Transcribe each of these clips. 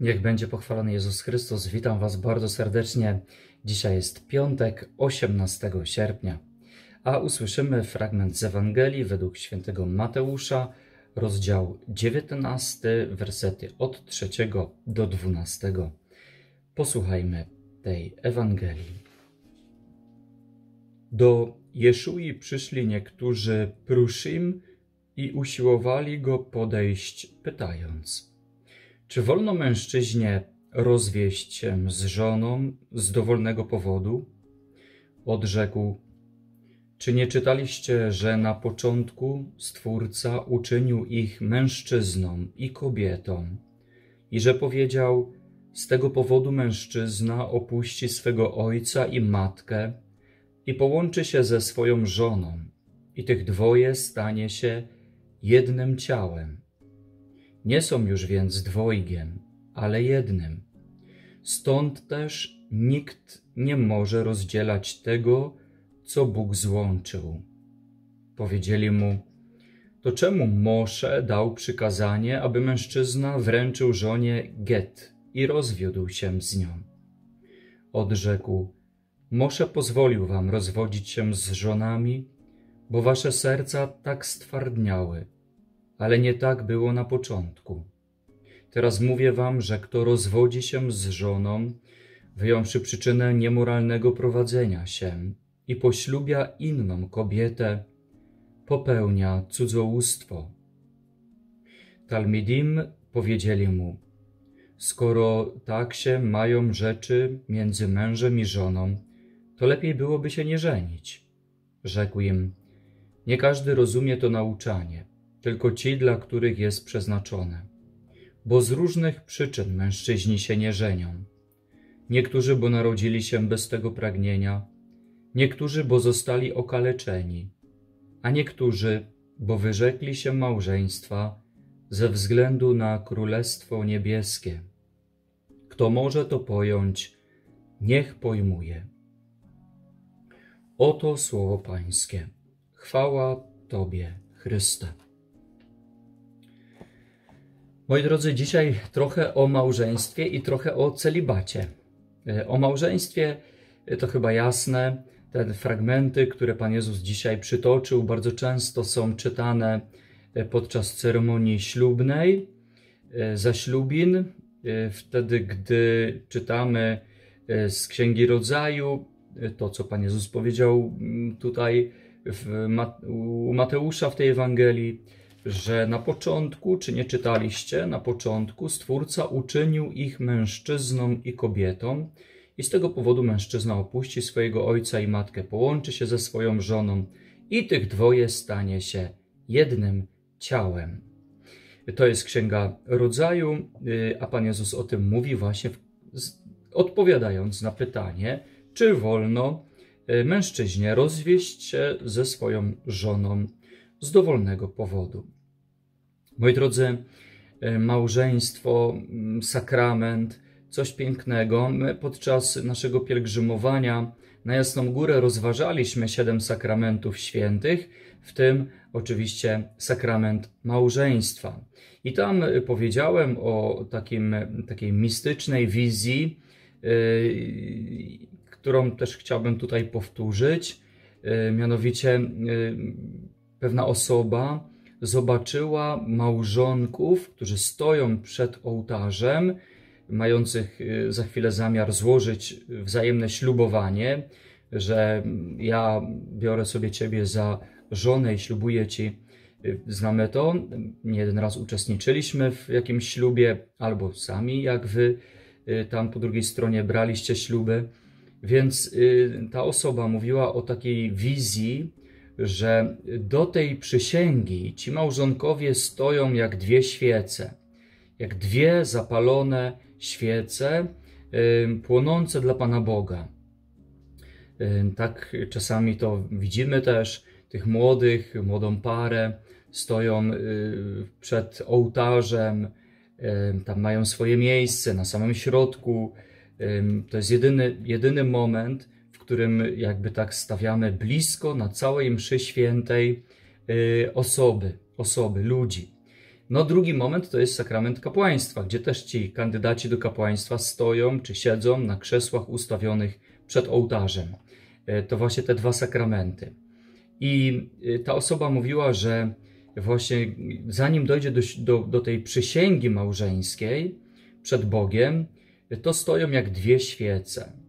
Niech będzie pochwalony Jezus Chrystus. Witam Was bardzo serdecznie. Dzisiaj jest piątek, 18 sierpnia, a usłyszymy fragment z Ewangelii według świętego Mateusza, rozdział 19, wersety od 3 do 12. Posłuchajmy tej Ewangelii. Do Jeszui przyszli niektórzy pruszim i usiłowali go podejść, pytając – czy wolno mężczyźnie rozwieść się z żoną z dowolnego powodu? Odrzekł: Czy nie czytaliście, że na początku Stwórca uczynił ich mężczyzną i kobietą, i że powiedział: Z tego powodu mężczyzna opuści swego ojca i matkę i połączy się ze swoją żoną, i tych dwoje stanie się jednym ciałem. Nie są już więc dwojgiem, ale jednym. Stąd też nikt nie może rozdzielać tego, co Bóg złączył. Powiedzieli mu, to czemu Mosze dał przykazanie, aby mężczyzna wręczył żonie get i rozwiódł się z nią? Odrzekł, Mosze pozwolił wam rozwodzić się z żonami, bo wasze serca tak stwardniały – ale nie tak było na początku. Teraz mówię wam, że kto rozwodzi się z żoną, wyjąwszy przyczynę niemoralnego prowadzenia się i poślubia inną kobietę, popełnia cudzołóstwo. Talmidim powiedzieli mu, skoro tak się mają rzeczy między mężem i żoną, to lepiej byłoby się nie żenić. Rzekł im, nie każdy rozumie to nauczanie tylko ci, dla których jest przeznaczone. Bo z różnych przyczyn mężczyźni się nie żenią. Niektórzy, bo narodzili się bez tego pragnienia, niektórzy, bo zostali okaleczeni, a niektórzy, bo wyrzekli się małżeństwa ze względu na Królestwo Niebieskie. Kto może to pojąć, niech pojmuje. Oto słowo Pańskie. Chwała Tobie, Chryste. Moi drodzy, dzisiaj trochę o małżeństwie i trochę o celibacie. E, o małżeństwie e, to chyba jasne. Te fragmenty, które Pan Jezus dzisiaj przytoczył, bardzo często są czytane e, podczas ceremonii ślubnej, zaślubin, wtedy, gdy czytamy z Księgi Rodzaju to, co Pan Jezus powiedział mm, tutaj u Mateusza w tej Ewangelii, że na początku, czy nie czytaliście, na początku Stwórca uczynił ich mężczyzną i kobietą i z tego powodu mężczyzna opuści swojego ojca i matkę, połączy się ze swoją żoną i tych dwoje stanie się jednym ciałem. To jest Księga Rodzaju, y, a Pan Jezus o tym mówi właśnie odpowiadając na pytanie, czy wolno y, mężczyźnie rozwieść się ze swoją żoną z dowolnego powodu. Moi drodzy, e, małżeństwo, sakrament, coś pięknego. My podczas naszego pielgrzymowania na Jasną Górę rozważaliśmy siedem sakramentów świętych, w tym oczywiście sakrament małżeństwa. I tam powiedziałem o takim, takiej mistycznej wizji, yy, którą też chciałbym tutaj powtórzyć. Yy, mianowicie yy, pewna osoba zobaczyła małżonków, którzy stoją przed ołtarzem, mających y, za chwilę zamiar złożyć wzajemne ślubowanie, że ja biorę sobie Ciebie za żonę i ślubuję Ci. Y, znamy to, nie jeden raz uczestniczyliśmy w jakimś ślubie, albo sami, jak Wy y, tam po drugiej stronie braliście śluby. Więc ta osoba mówiła o takiej wizji, że do tej przysięgi ci małżonkowie stoją jak dwie świece, jak dwie zapalone świece płonące dla Pana Boga. Tak czasami to widzimy też, tych młodych, młodą parę, stoją y, przed ołtarzem, tam mają swoje miejsce na samym środku. To jest jedyny, jedyny moment, którym jakby tak stawiamy blisko na całej mszy świętej y, osoby, osoby, ludzi. No drugi moment to jest sakrament kapłaństwa, gdzie też ci kandydaci do kapłaństwa stoją czy siedzą na krzesłach ustawionych przed ołtarzem. E, to właśnie te dwa sakramenty. I e, ta osoba mówiła, że właśnie zanim dojdzie do, do, do tej przysięgi małżeńskiej przed Bogiem, to stoją jak dwie świece.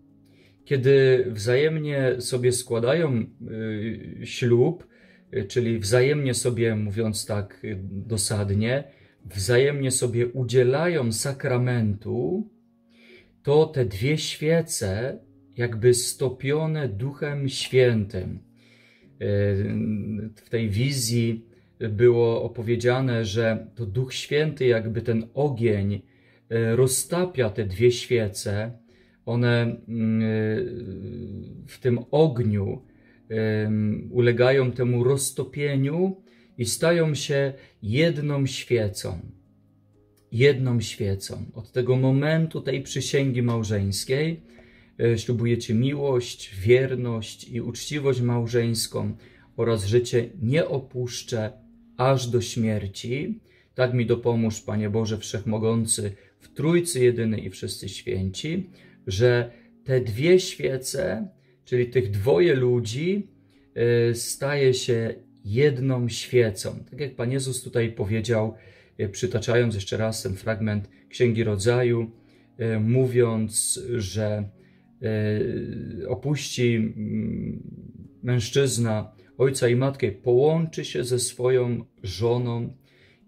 Kiedy wzajemnie sobie składają y, ślub, y, czyli wzajemnie sobie, mówiąc tak y, dosadnie, wzajemnie sobie udzielają sakramentu, to te dwie świece, jakby stopione Duchem Świętym. W tej wizji było opowiedziane, że to Duch Święty, jakby ten ogień, roztapia te dwie świece, one mm, w tym ogniu ulegają temu roztopieniu i stają się jedną świecą. Jedną świecą. Od tego momentu tej przysięgi małżeńskiej e, ślubujecie miłość, wierność i uczciwość małżeńską oraz życie nie opuszczę aż do śmierci. Tak mi dopomóż, Panie Boże Wszechmogący, w Trójcy Jedyny i Wszyscy Święci, że te dwie świece, czyli tych dwoje ludzi, e, staje się jedną świecą. Tak jak Pan Jezus tutaj powiedział, e, przytaczając jeszcze raz ten fragment Księgi Rodzaju, e, mówiąc, że opuści mężczyzna ojca i matkę, połączy się ze swoją żoną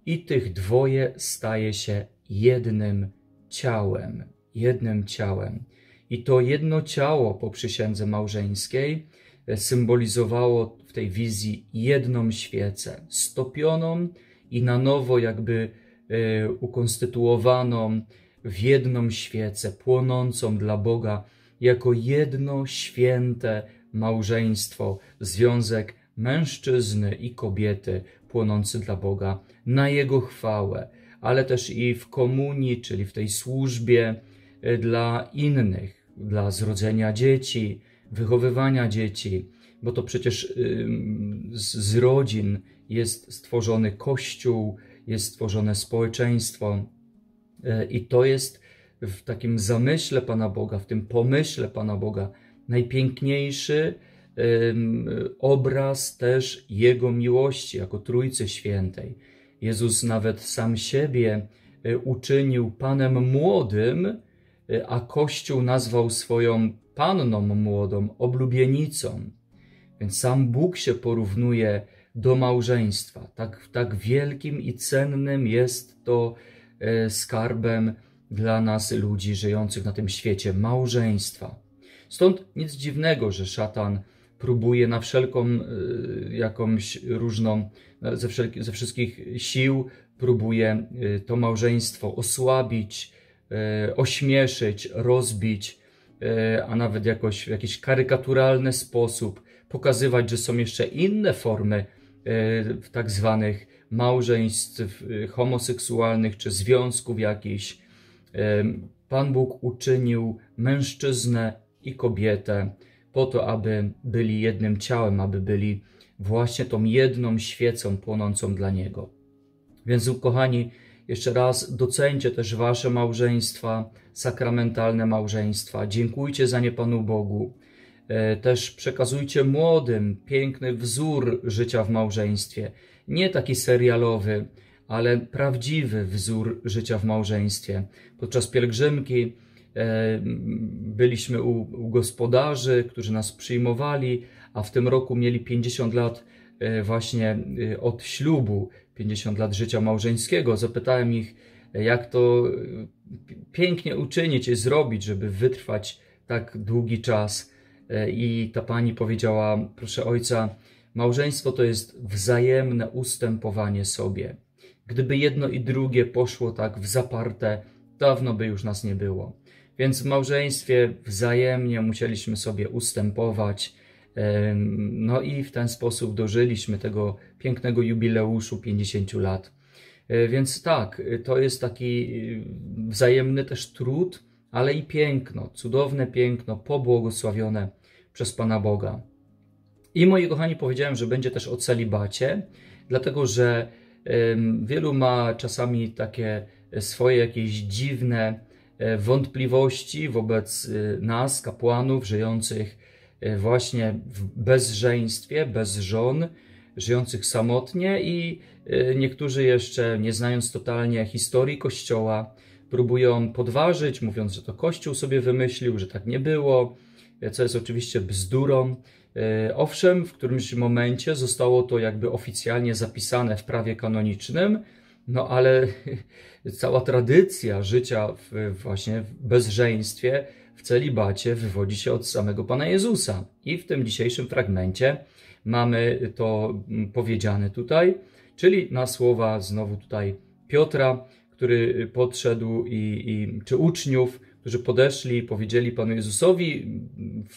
i tych dwoje staje się jednym ciałem. Jednym ciałem. I to jedno ciało po przysiędze małżeńskiej e, symbolizowało w tej wizji jedną świecę, stopioną i na nowo jakby e, ukonstytuowaną w jedną świecę, płonącą dla Boga, jako jedno święte małżeństwo, związek mężczyzny i kobiety płonący dla Boga na Jego chwałę, ale też i w komunii, czyli w tej służbie e, dla innych, dla zrodzenia dzieci, wychowywania dzieci, bo to przecież z rodzin jest stworzony Kościół, jest stworzone społeczeństwo e, i to jest w takim zamyśle Pana Boga, w tym pomyśle Pana Boga najpiękniejszy obraz też Jego miłości jako Trójcy Świętej. Jezus nawet sam siebie e, uczynił Panem młodym, a Kościół nazwał swoją panną młodą, oblubienicą. Więc sam Bóg się porównuje do małżeństwa. Tak, tak wielkim i cennym jest to y, skarbem dla nas, ludzi żyjących na tym świecie, małżeństwa. Stąd nic dziwnego, że szatan próbuje na wszelką y, jakąś różną, ze, wszelki, ze wszystkich sił, próbuje to małżeństwo osłabić, ośmieszyć, rozbić, e, a nawet jakoś w jakiś karykaturalny sposób pokazywać, że są jeszcze inne formy e, tak zwanych małżeństw homoseksualnych czy związków jakichś. Pan Bóg uczynił mężczyznę i kobietę po to, aby byli jednym ciałem, aby byli właśnie tą jedną świecą płonącą dla Niego. Więc, kochani, jeszcze raz docencie też wasze małżeństwa, sakramentalne małżeństwa. Dziękujcie za nie Panu Bogu. E, też przekazujcie młodym piękny wzór życia w małżeństwie. Nie taki serialowy, ale prawdziwy wzór życia w małżeństwie. Podczas pielgrzymki e, byliśmy u, gospodarzy, którzy nas przyjmowali, a w tym roku mieli 50 lat e, właśnie od ślubu. 50 lat życia małżeńskiego. Zapytałem ich, jak to pięknie uczynić i zrobić, żeby wytrwać tak długi czas. I ta pani powiedziała: Proszę ojca, małżeństwo to jest wzajemne ustępowanie sobie. Gdyby jedno i drugie poszło tak w zaparte, dawno by już nas nie było. Więc w małżeństwie wzajemnie musieliśmy sobie ustępować, no i w ten sposób dożyliśmy tego pięknego jubileuszu 50 lat. E, więc tak, to jest taki y, wzajemny też trud, ale i piękno, cudowne piękno, pobłogosławione przez Pana Boga. I moi kochani, powiedziałem, że będzie też o celibacie, dlatego że Wielu ma czasami takie swoje jakieś dziwne e, wątpliwości wobec e, nas, kapłanów, żyjących właśnie w bezżeństwie, bez żon, żyjących samotnie i niektórzy jeszcze, nie znając totalnie historii Kościoła, próbują podważyć, mówiąc, że to Kościół sobie wymyślił, że tak nie było, co jest oczywiście bzdurą. Owszem, w którymś momencie zostało to jakby oficjalnie zapisane w prawie kanonicznym, no ale cała tradycja życia w, właśnie w bezżeństwie, w celibacie wywodzi się od samego Pana Jezusa. I w tym dzisiejszym fragmencie mamy to mm, powiedziane tutaj, czyli na słowa znowu tutaj Piotra, który podszedł i, i czy uczniów, którzy podeszli i powiedzieli Panu Jezusowi,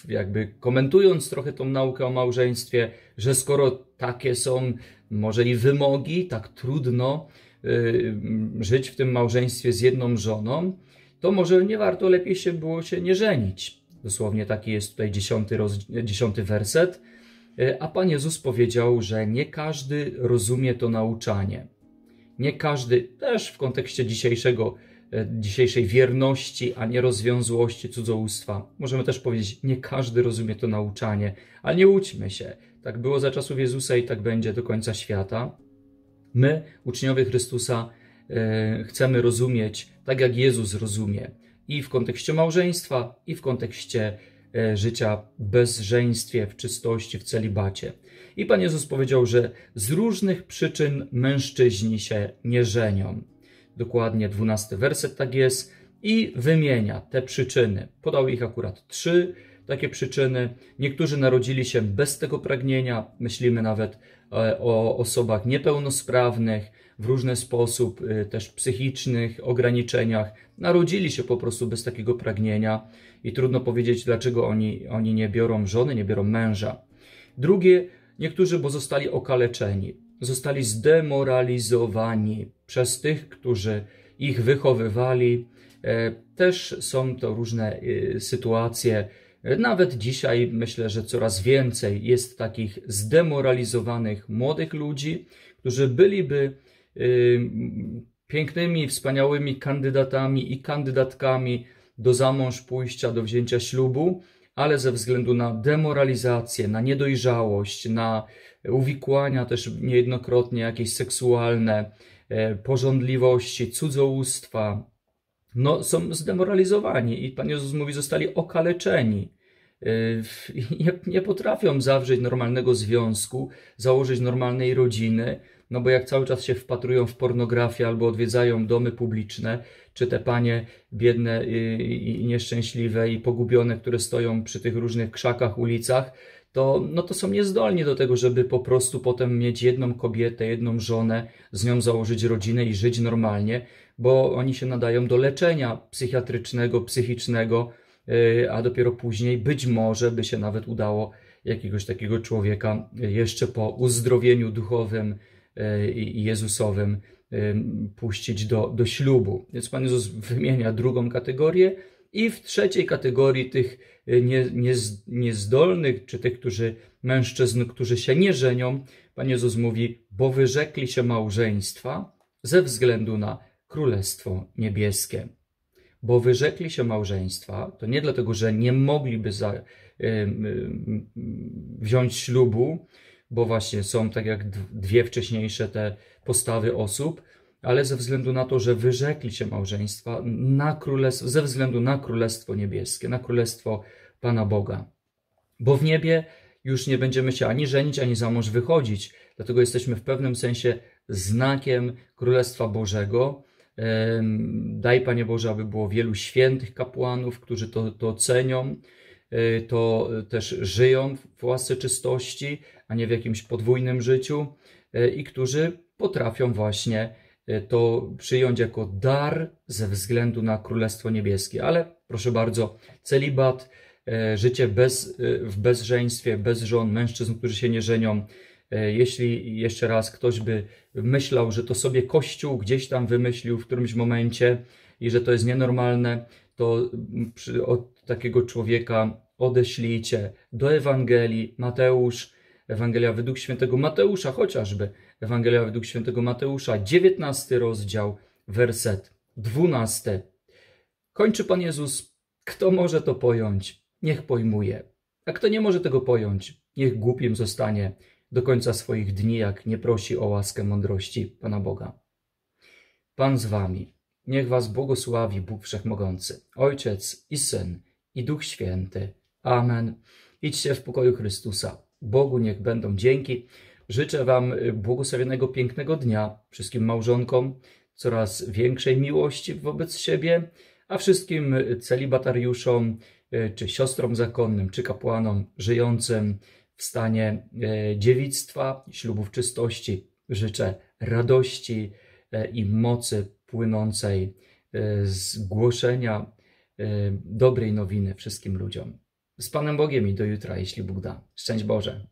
jakby komentując trochę tą naukę o małżeństwie, że skoro takie są może i wymogi, tak trudno Y, żyć w tym małżeństwie z jedną żoną, to może nie warto lepiej się było się nie żenić. Dosłownie taki jest tutaj dziesiąty, roz, dziesiąty werset. Y, a Pan Jezus powiedział, że nie każdy rozumie to nauczanie. Nie każdy, też w kontekście dzisiejszego, y, dzisiejszej wierności, a nie rozwiązłości cudzołóstwa. Możemy też powiedzieć, nie każdy rozumie to nauczanie, ale nie łudźmy się. Tak było za czasów Jezusa i tak będzie do końca świata. My, uczniowie Chrystusa, e, chcemy rozumieć tak, jak Jezus rozumie. I w kontekście małżeństwa, i w kontekście e, życia bez żeństwie, w czystości, w celibacie. I Pan Jezus powiedział, że z różnych przyczyn mężczyźni się nie żenią. Dokładnie dwunasty werset tak jest i wymienia te przyczyny. Podał ich akurat trzy takie przyczyny. Niektórzy narodzili się bez tego pragnienia, myślimy nawet o osobach niepełnosprawnych, w różny sposób e, też psychicznych ograniczeniach. Narodzili się po prostu bez takiego pragnienia i trudno powiedzieć, dlaczego oni, oni nie biorą żony, nie biorą męża. Drugie, niektórzy, bo zostali okaleczeni, zostali zdemoralizowani przez tych, którzy ich wychowywali. E, też są to różne sytuacje, nawet dzisiaj myślę, że coraz więcej jest takich zdemoralizowanych młodych ludzi, którzy byliby y, pięknymi, wspaniałymi kandydatami i kandydatkami do zamąż pójścia, do wzięcia ślubu, ale ze względu na demoralizację, na niedojrzałość, na uwikłania też niejednokrotnie jakieś seksualne, e, porządliwości, cudzołóstwa, no, są zdemoralizowani i Pan Jezus mówi, zostali okaleczeni. Yy, nie, nie potrafią zawrzeć normalnego związku, założyć normalnej rodziny, no bo jak cały czas się wpatrują w pornografię albo odwiedzają domy publiczne, czy te panie biedne i nieszczęśliwe i pogubione, które stoją przy tych różnych krzakach, ulicach, to, no to są niezdolni do tego, żeby po prostu potem mieć jedną kobietę, jedną żonę, z nią założyć rodzinę i żyć normalnie, bo oni się nadają do leczenia psychiatrycznego, psychicznego, y, a dopiero później być może by się nawet udało jakiegoś takiego człowieka jeszcze po uzdrowieniu duchowym y, i Jezusowym puścić do, do ślubu. Więc Pan Jezus wymienia drugą kategorię i w trzeciej kategorii tych nie, nie, niezdolnych, czy tych, którzy, mężczyzn, którzy się nie żenią, Pan Jezus mówi, bo wyrzekli się małżeństwa ze względu na Królestwo Niebieskie. Bo wyrzekli się małżeństwa, to nie dlatego, że nie mogliby za, y, y, wziąć ślubu, bo właśnie są tak jak dwie wcześniejsze te postawy osób, ale ze względu na to, że wyrzekli się małżeństwa na królestwo, ze względu na Królestwo Niebieskie, na Królestwo Pana Boga. Bo w niebie już nie będziemy się ani żenić, ani za mąż wychodzić, dlatego jesteśmy w pewnym sensie znakiem Królestwa Bożego, Daj, Panie Boże, aby było wielu świętych kapłanów, którzy to, to cenią, e, to też żyją w łasce czystości, a nie w jakimś podwójnym życiu e, i którzy potrafią właśnie e, to przyjąć jako dar ze względu na Królestwo Niebieskie. Ale proszę bardzo, celibat, życie bez, w bezżeństwie, bez żon, mężczyzn, którzy się nie żenią, E, jeśli jeszcze raz ktoś by myślał, że to sobie Kościół gdzieś tam wymyślił w którymś momencie i że to jest nienormalne, to od takiego człowieka odeślijcie do Ewangelii. Mateusz Ewangelia według świętego Mateusza, chociażby Ewangelia według świętego Mateusza, 19 rozdział, werset 12. Kończy Pan Jezus, kto może to pojąć, niech pojmuje. A kto nie może tego pojąć, niech głupim zostanie do końca swoich dni, jak nie prosi o łaskę mądrości Pana Boga. Pan z wami, niech was błogosławi Bóg Wszechmogący, Ojciec i Syn i Duch Święty. Amen. Idźcie w pokoju Chrystusa. Bogu niech będą dzięki. Życzę wam błogosławionego, pięknego dnia wszystkim małżonkom, coraz większej miłości wobec siebie, a wszystkim celibatariuszom, czy siostrom zakonnym, czy kapłanom żyjącym w stanie e, dziewictwa, ślubów czystości. Życzę radości e, i mocy płynącej e, z głoszenia dobrej nowiny wszystkim ludziom. Z Panem Bogiem i do jutra, jeśli Bóg da. Szczęść Boże.